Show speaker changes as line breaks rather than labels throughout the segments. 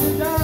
Yeah.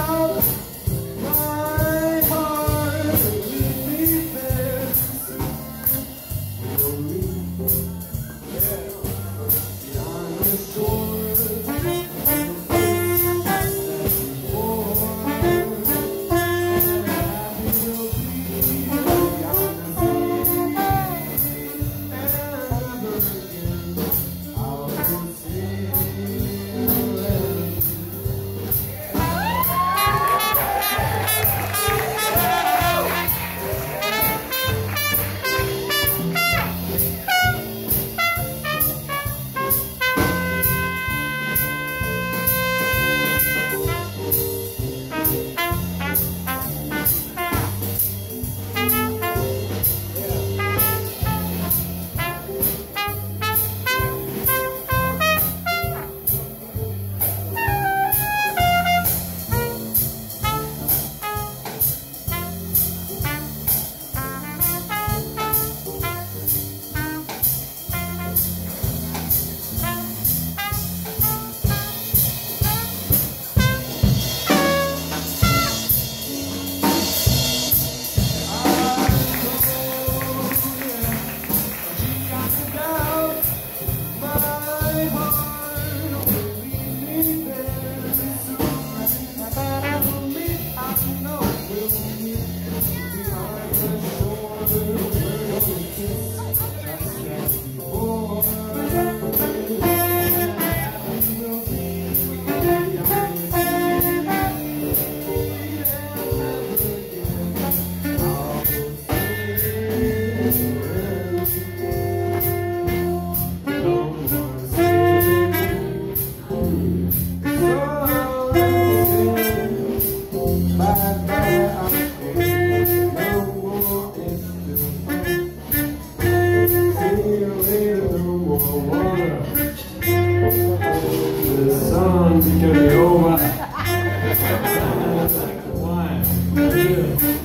One, two,